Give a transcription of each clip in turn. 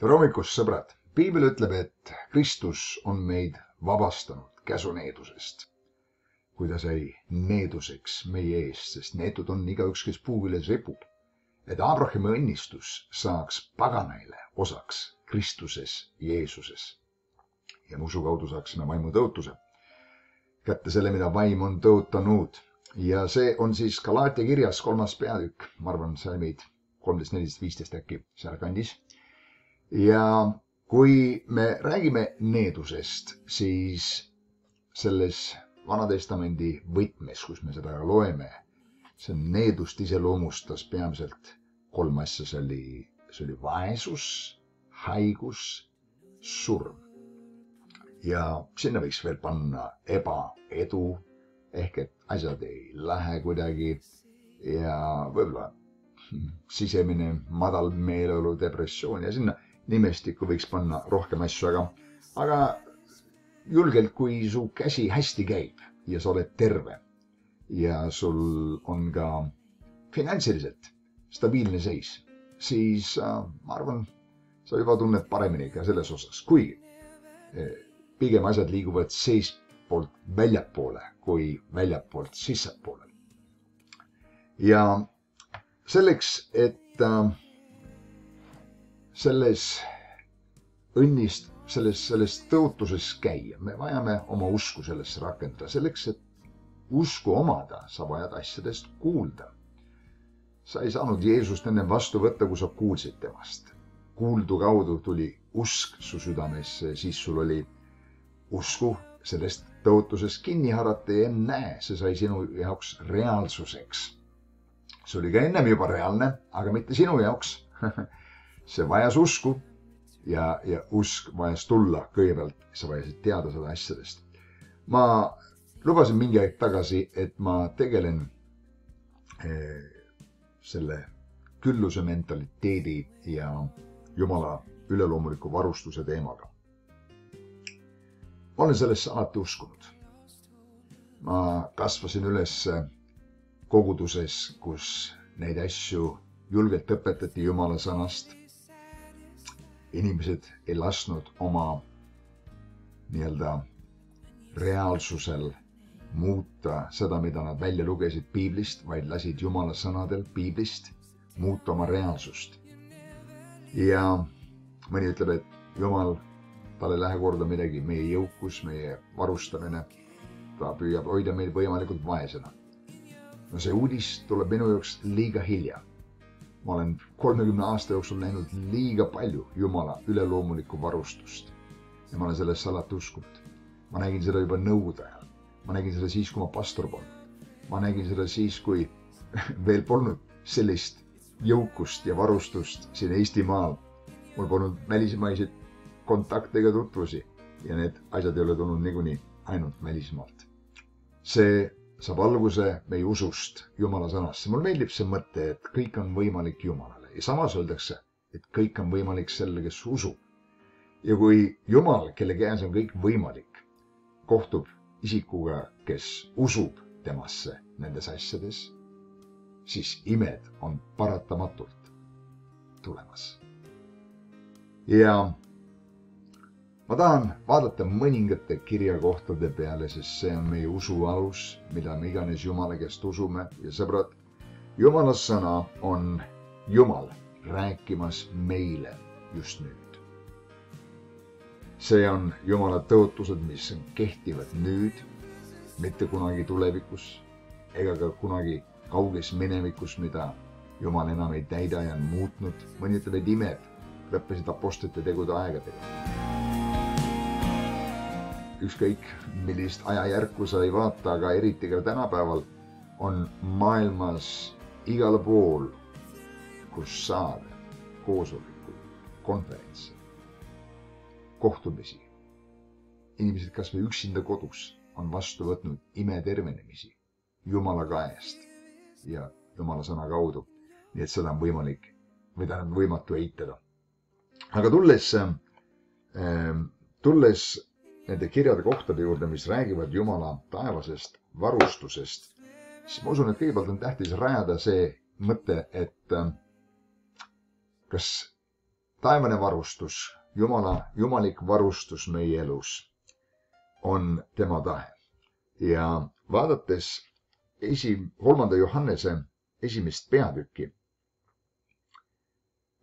tere hommikust, sõbrad! piibel ütleb, et Kristus on meid vabastanud käsuneedusest. kui ta sai needuseks meie eest, sest neetud on igaüks, kes puu küljes ripub. et Abrahami õnnistus saaks paganaile osaks Kristuses Jeesuses. ja usu kaudu saaksime vaimu tõotuse kätte selle, mida vaim on tõotanud. ja see on siis Galaatia kirjas kolmas peatükk, ma arvan, salmid kolmteist, neliteist, viisteist äkki sealkandis ja kui me räägime needusest, siis selles Vana-testamendi võtmes, kus me seda loeme, see needust iseloomustas peamiselt kolm asja, see oli, see oli vaesus, haigus, surm. ja sinna võiks veel panna ebaedu ehk et asjad ei lähe kuidagi ja võib-olla sisemine madal meeleolu, depressioon ja sinna nimestikku võiks panna rohkem asju, aga, aga julgelt, kui su käsi hästi käib ja sa oled terve ja sul on ka finantsiliselt stabiilne seis, siis äh, ma arvan, sa juba tunned paremini ka selles osas, kuigi eh, pigem asjad liiguvad seestpoolt väljapoole kui väljapoolt sissepoole. ja selleks, et äh, selles õnnist, selles, selles tõotuses käia, me vajame oma usku sellesse rakendada, selleks, et usku omada, sa vajad asjadest kuulda. sa ei saanud Jeesust enne vastu võtta, kui sa kuulsid temast. kuuldu kaudu tuli usk su südamesse, siis sul oli usku sellest tõotusest kinni haarata ja ennäe, see sai sinu jaoks reaalsuseks. see oli ka ennem juba reaalne, aga mitte sinu jaoks see vajas usku ja, ja usk vajas tulla kõigepealt, sa vajasid teada seda asjadest. ma lubasin mingi aeg tagasi, et ma tegelen eh, selle külluse mentaliteedi ja jumala üleloomuliku varustuse teemaga. ma olen sellesse alati uskunud. ma kasvasin üles koguduses, kus neid asju julgelt õpetati jumala sõnast inimesed ei lasknud oma nii-öelda reaalsusel muuta seda, mida nad välja lugesid piiblist, vaid lasid Jumala sõnadel piiblist muuta oma reaalsust. ja mõni ütleb, et Jumal, tal ei lähe korda midagi, meie jõukus, meie varustamine. ta püüab hoida meid võimalikult vaesena. no see uudis tuleb minu jaoks liiga hilja ma olen kolmekümne aasta jooksul näinud liiga palju Jumala üleloomulikku varustust ja ma olen sellesse alati uskunud. ma nägin seda juba nõukogude ajal, ma nägin seda siis, kui ma pastor polnud. ma nägin seda siis, kui veel polnud sellist jõukust ja varustust siin Eestimaal. mul polnud välismaiseid kontakte ega tutvusi ja need asjad ei ole tulnud niikuinii ainult välismaalt. see saab alguse meie usust Jumala sõnasse. mulle meeldib see mõte, et kõik on võimalik Jumalale ja samas öeldakse, et kõik on võimalik sellele, kes usub. ja kui Jumal, kelle käes on kõik võimalik, kohtub isikuga, kes usub temasse nendes asjades, siis imed on paratamatult tulemas. ja ma tahan vaadata mõningate kirjakohtade peale, sest see on meie usu alus, mida me iganes Jumala käest usume ja sõbrad, Jumala sõna on Jumal rääkimas meile just nüüd. see on Jumala tõotused, mis kehtivad nüüd, mitte kunagi tulevikus ega ka kunagi kauges minevikus, mida Jumal enam ei täida ja on muutnud. mõni ütleb, et imed lõppesid apostlite tegude aegadega ükskõik millist ajajärku sa ei vaata, aga eriti ka tänapäeval on maailmas igal pool, kus saada koosolekuid, konverentse, kohtumisi. inimesed kasvõi üksinda kodus on vastu võtnud imetervenemisi Jumala käest ja Jumala sõna kaudu. nii et seda on võimalik või tähendab võimatu eitada. aga tulles äh,, tulles nende kirjade kohtade juurde, mis räägivad Jumala taevasest varustusest, siis ma usun, et kõigepealt on tähtis rajada see mõte, et äh, kas taevane varustus, Jumala, jumalik varustus meie elus on tema tahe. ja vaadates esi, kolmanda Johannese esimest peatükki.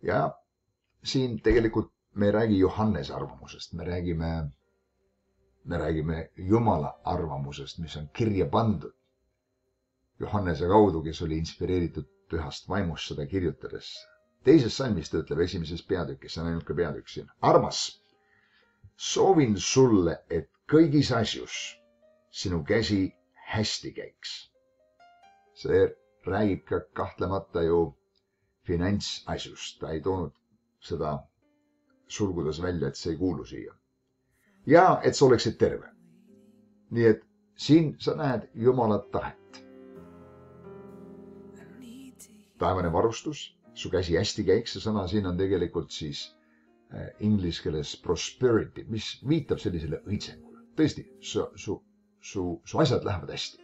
ja siin tegelikult me ei räägi Johannese arvamusest, me räägime, me räägime Jumala arvamusest, mis on kirja pandud Johannese kaudu, kes oli inspireeritud pühast vaimust seda kirjutades. teises salmis ta ütleb esimeses peatükis, see on ainuke peatükk siin. armas, soovin sulle, et kõigis asjus sinu käsi hästi käiks. see räägib ka kahtlemata ju finantsasjust, ta ei toonud seda sulgudes välja, et see ei kuulu siia. Ja et sa oleksid terve. nii et siin sa näed Jumala tahet taevane varustus, su käsi hästi käiks, see sõna siin on tegelikult siis äh, inglise keeles prosperity, mis viitab sellisele õitsengule. tõesti, su, su, su, su asjad lähevad hästi.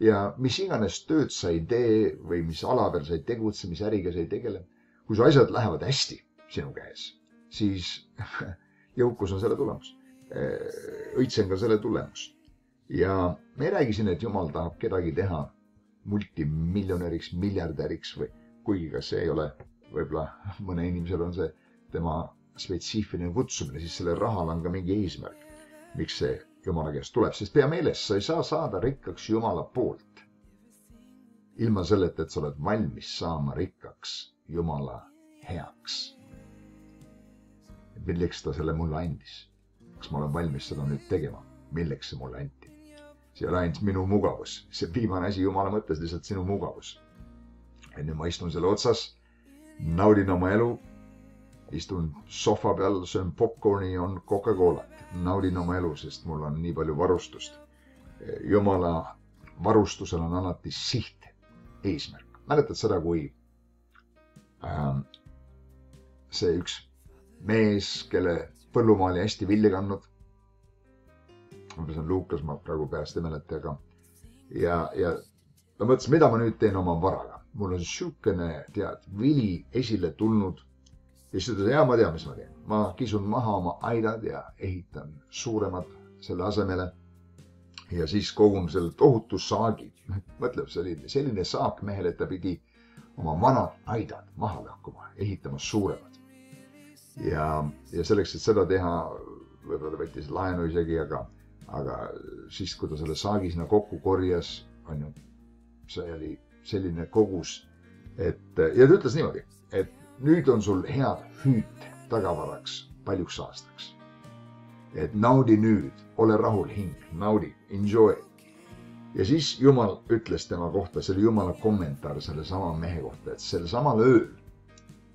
ja mis iganes tööd sa ei tee või mis ala peal sa ei tegutse, mis äriga sa ei tegele, kui su asjad lähevad hästi sinu käes, siis jõukus on selle tulemus. Äh, õitseng on selle tulemus. ja me ei räägi siin, et jumal tahab kedagi teha multimiljonäriks, miljardäriks või kuigi ka see ei ole, võib-olla mõne inimesel on see tema spetsiifiline kutsumine, siis sellel rahal on ka mingi eesmärk, miks see Jumala käest tuleb, sest pea meeles, sa ei saa saada rikkaks Jumala poolt. ilma selleta, et sa oled valmis saama rikkaks Jumala heaks. milleks ta selle mulle andis? Kas ma olen valmis seda nüüd tegema? milleks see mulle anti? see ei ole ainult minu mugavus, see viimane asi jumala mõttes lihtsalt sinu mugavus. nüüd ma istun selle otsas, naudin oma elu, istun sohva peal, söön popkorni, joon Coca-Colat, naudin oma elu, sest mul on nii palju varustust. jumala varustusel on alati siht, eesmärk. mäletad seda, kui äh, see üks mees, kelle põllumaa oli hästi vilja kandnud, umbes on Luukas, ma praegu peast ei mäleta, aga ja, ja ta mõtles, mida ma nüüd teen oma varaga. mul on siukene, tead, vili esile tulnud. ja siis ta ütles, ja ma tean, mis ma teen. ma kisun maha oma aidad ja ehitan suuremad selle asemele. ja siis kogun selle tohutu saagi. mõtleb selline, selline saak mehele, et ta pidi oma vanad aidad maha lõhkuma, ehitama suuremad. Ja, ja selleks, et seda teha, võib-olla ta võttis laenu isegi, aga aga siis, kui ta selle saagi sinna kokku korjas, on ju, see oli selline kogus, et ja ta ütles niimoodi, et nüüd on sul head hüüd tagavaraks paljuks aastaks. et naudi nüüd, ole rahul hing, naudi, enjoy. ja siis Jumal ütles tema kohta, see oli Jumala kommentaar sellesama mehe kohta, et sel samal ööl,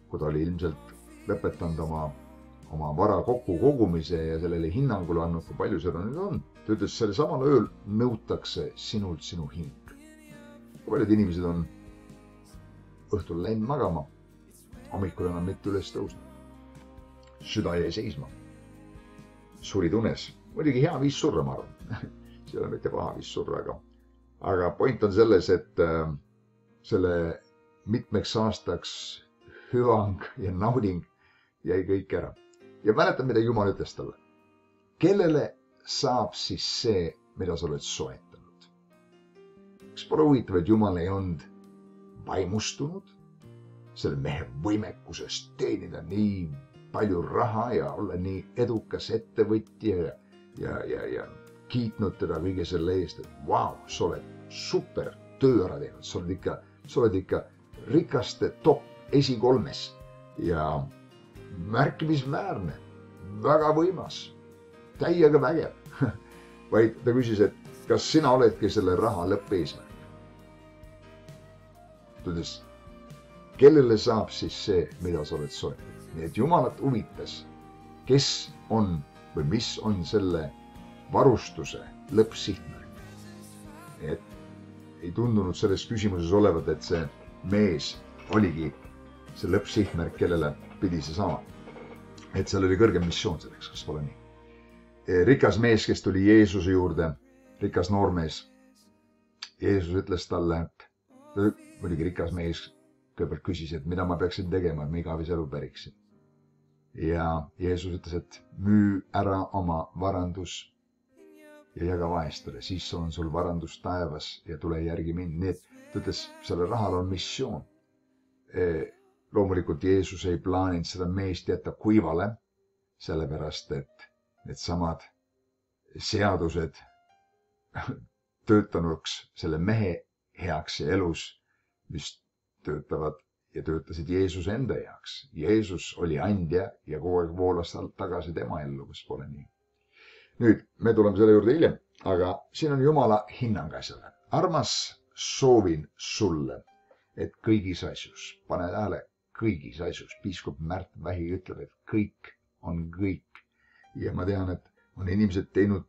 kui ta oli ilmselt lõpetanud oma oma vara kokkukogumise ja sellele hinnangule andnud, kui palju seda nüüd on. ta ütles, sel samal ööl nõutakse sinult sinu hing. paljud inimesed on õhtul läinud magama, hommikul enam mitte üles tõusnud. süda jäi seisma. surid unes, muidugi hea viis surra, ma arvan see ei ole mitte paha viis surra, aga, aga point on selles, et äh, selle mitmeks aastaks hüvang ja nauding jäi kõik ära ja mäletad, mida Jumal ütles talle? kellele saab siis see, mida sa oled soetanud? kas pole huvitav, et Jumal ei olnud vaimustunud selle mehe võimekusest teenida nii palju raha ja olla nii edukas ettevõtja ja, ja, ja, ja kiitnud teda kõige selle eest, et vau sa oled super töö ära teinud, sa oled ikka, sa oled ikka rikaste top esikolmes ja märkimisväärne, väga võimas, täiega vägev vaid ta küsis, et kas sina oledki selle raha lõppeesmärk? ta ütles, kellele saab siis see, mida sa oled soetanud, nii et jumalat huvitas, kes on või mis on selle varustuse lõppsihtmärk. et ei tundunud selles küsimuses olevat, et see mees oligi see lõppsihtmärk, kellele pidi see saama. et seal oli kõrgem missioon selleks, kas pole nii? E, rikas mees, kes tuli Jeesuse juurde, rikas noormees. Jeesus ütles talle, et muidugi rikas mees kõigepealt küsis, et mida ma peaksin tegema, et ma igavese elu päriksin. ja Jeesus ütles, et müü ära oma varandus ja jaga vaestele, siis on sul varandus taevas ja tule järgi mind, nii et ta ütles, sellel rahal on missioon. Loomulikult Jeesus ei plaaninud seda meest jätta kuivale, sellepärast et needsamad seadused töötanuks selle mehe heaks ja elus, mis töötavad ja töötasid Jeesuse enda heaks. Jeesus oli andja ja kogu aeg voolas sealt tagasi tema ellu, kas pole nii? nüüd me tuleme selle juurde hiljem, aga siin on Jumala hinnang asjale. armas, soovin sulle, et kõigis asjus, pane tähele, kõigis asjus, piiskop Märt Vähi ütleb, et kõik on kõik. ja ma tean, et on inimesed teinud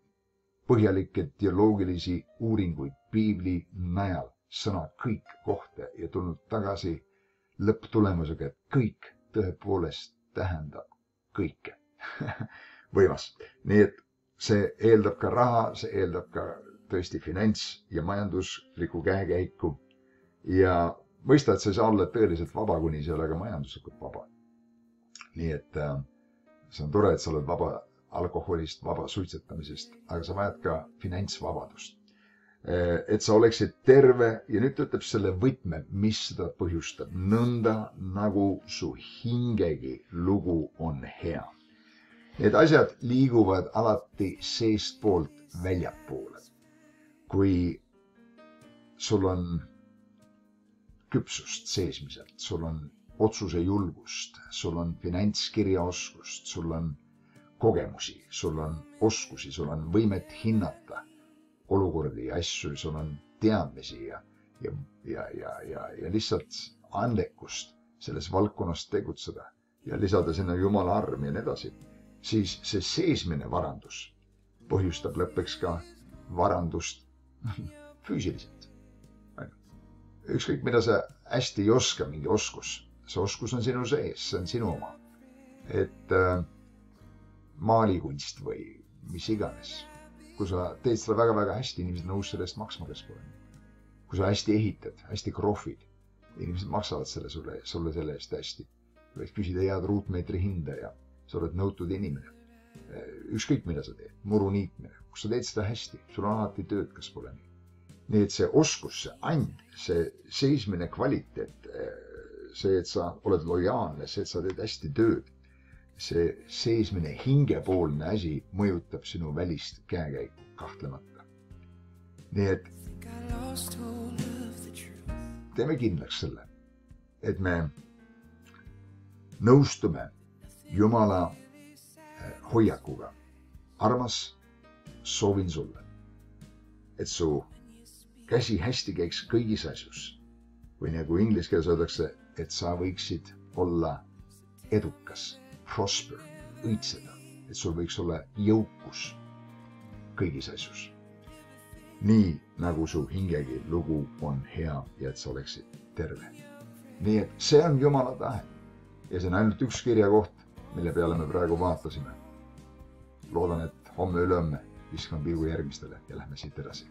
põhjalikke teoloogilisi uuringuid piibli najal sõna kõik kohta ja tulnud tagasi lõpptulemusega, et kõik tõepoolest tähendab kõike võimas, nii et see eeldab ka raha, see eeldab ka tõesti finants ja majanduslikku käekäiku. ja mõista, et sa ei saa olla tõeliselt vaba, kuni sa ei ole ka majanduslikult vaba. nii et äh, see on tore, et sa oled vaba alkoholist, vaba suitsetamisest, aga sa vajad ka finantsvabadust Eh, et sa oleksid terve ja nüüd ta ütleb selle võtme, mis seda põhjustab, nõnda nagu su hingegi lugu on hea. Need asjad liiguvad alati seestpoolt väljapoole. kui sul on küpsust seesmiselt, sul on otsuse julgust, sul on finantskirjaoskust, sul on kogemusi, sul on oskusi, sul on võimet hinnata olukordi ja asju, sul on teadmisi ja, ja, ja, ja, ja, ja lihtsalt andekust selles valdkonnas tegutseda ja lisada sinna jumala arm ja nii edasi, siis see seesmine varandus põhjustab lõppeks ka varandust füüsiliselt. Ükskõik, mida sa hästi ei oska, mingi oskus, see oskus on sinu sees, see on sinu oma. et äh, maalikunst või mis iganes kui sa teed seda väga-väga hästi, inimesed nõus selle eest maksma, kes pole. kui sa hästi ehitad, hästi krohvid, inimesed maksavad selle sulle, sulle selle eest hästi. võid küsida head ruutmeetri hinda ja sa oled nõutud inimene. ükskõik, mida sa teed, muru niitmine, kui sa teed seda hästi, sul on alati tööd, kas pole nii. Nii et see oskus, see and, see seismine kvaliteet, see, et sa oled lojaalne, see, et sa teed hästi tööd see seesmine hingepoolne asi mõjutab sinu välist käekäiku kahtlemata. nii et teeme kindlaks selle, et me nõustume Jumala eh, hoiakuga. armas, soovin sulle, et su käsi hästi käiks kõigis asjus või nagu inglise keeles öeldakse, et sa võiksid olla edukas prosper, õitseda, et sul võiks olla jõukus kõigis asjus. nii nagu su hingegi lugu on hea ja et sa oleksid terve. nii et see on Jumala tahe ja see on ainult üks kirjakoht, mille peale me praegu vaatasime. loodan, et homme-ülehomme viskan pilgu järgmistele ja lähme siit edasi